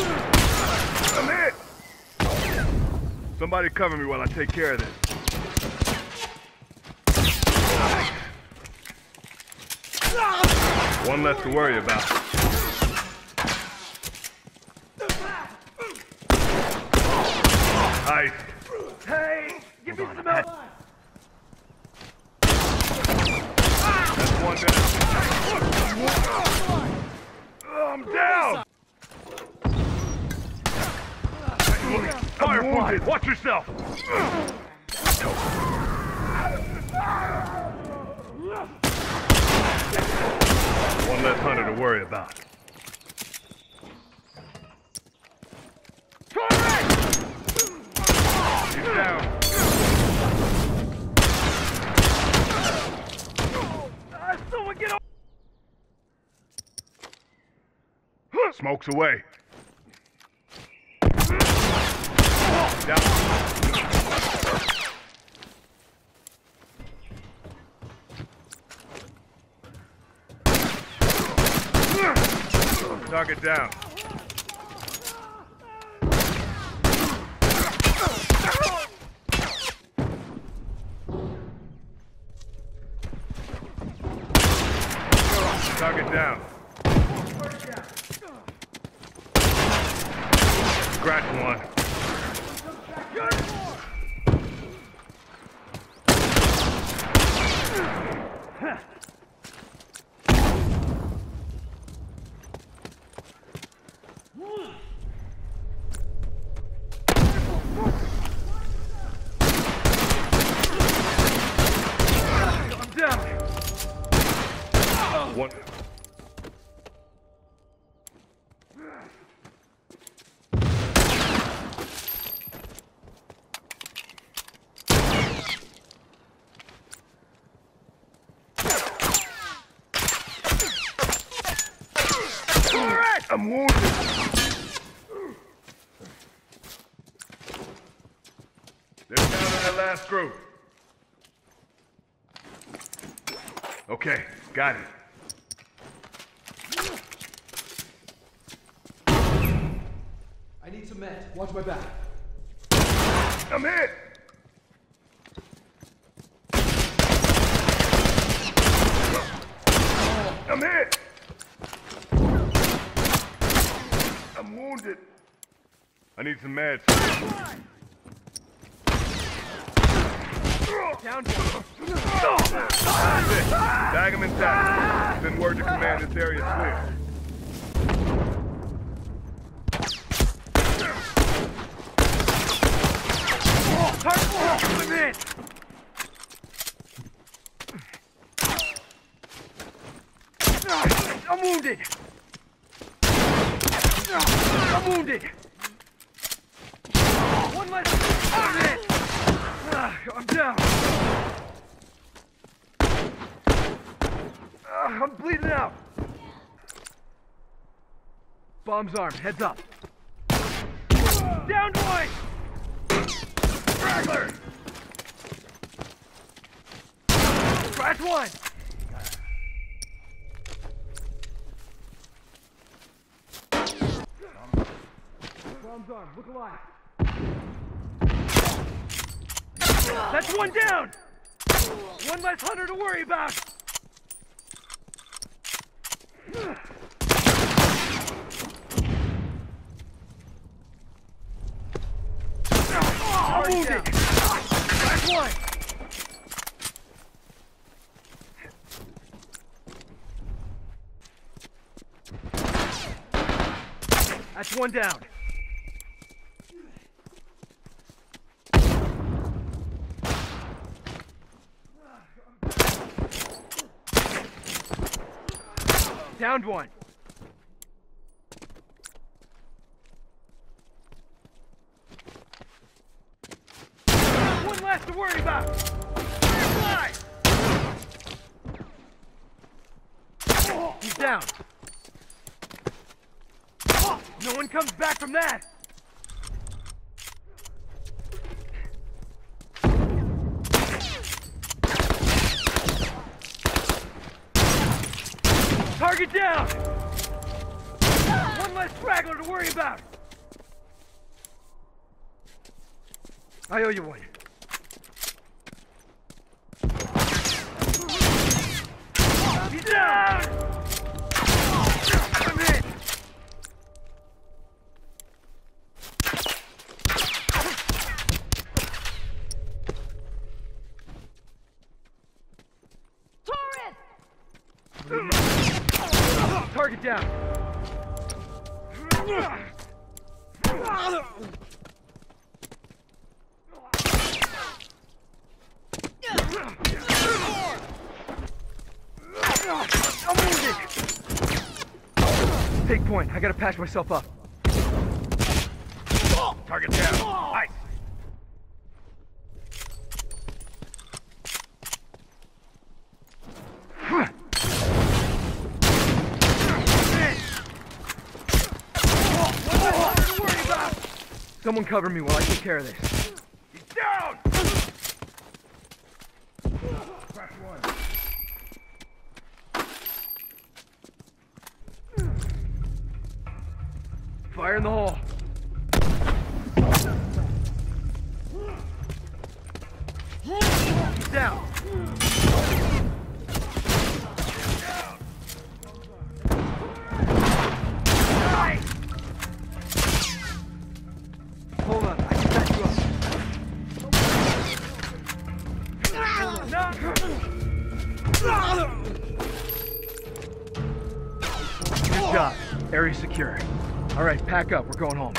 I'm hit! Somebody cover me while I take care of this. One less to worry about. Ice. Hey, give Hold me some help. Watch yourself. One less hunter to worry about. Smoke's away. Down. Target down. Target down. Scratch one. I'm down. One. I'm wounded. They're down to that last group. Okay, got it. I need some meds. Watch my back. I'm hit. I'm hit. I'm wounded. I need some meds. Down. It. Tag him intact. Send word to command this area clear. I'm wounded. I'm wounded. One less. I'm. Ah, I'm down. Ah, I'm bleeding out. Bomb's arm. Heads up. Down one. Straggler. Scratch one. Bomb's arm. Look alive. That's one down. One less hunter to worry about. I'm wounded. Scratch one. That's one down. Downed one. One less to worry about. Fly. He's down. No one comes back from that. Target down! One less straggler to worry about! I owe you one. He's down! I'm hit! Target down! Take point. I gotta patch myself up. Target down. Someone cover me while I take care of this. He's down! Crack one. Fire in the hole. He's down. Secure. All right, pack up. We're going home.